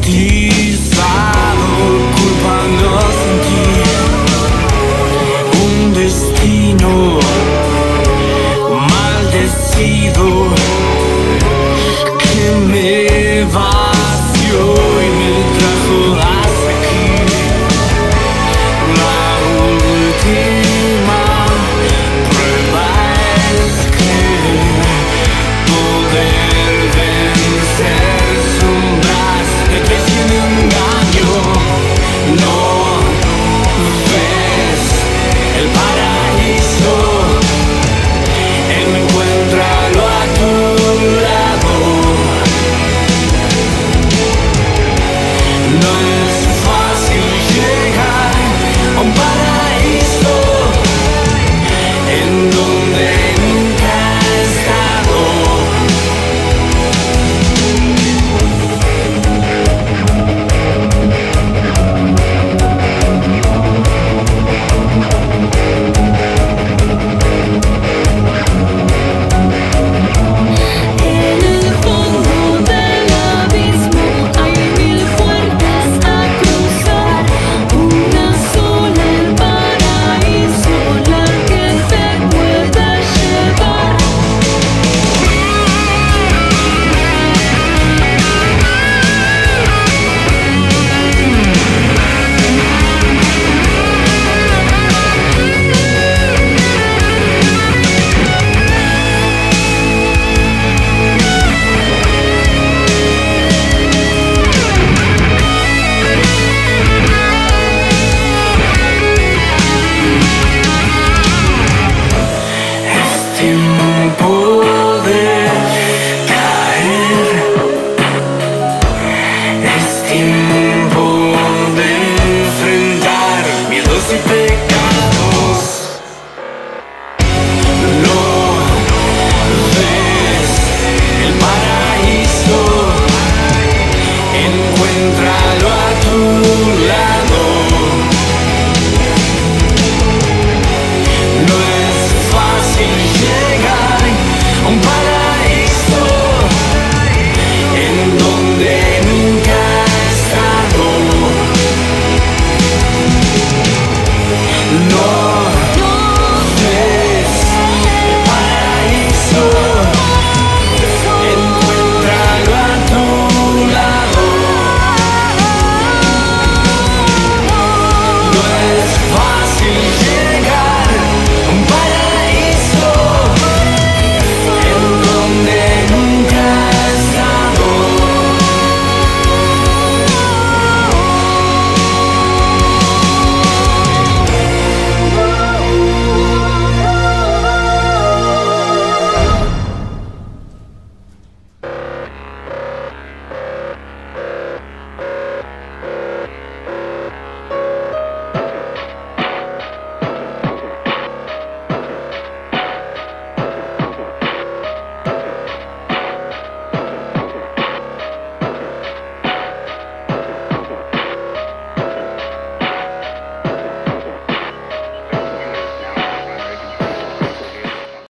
地。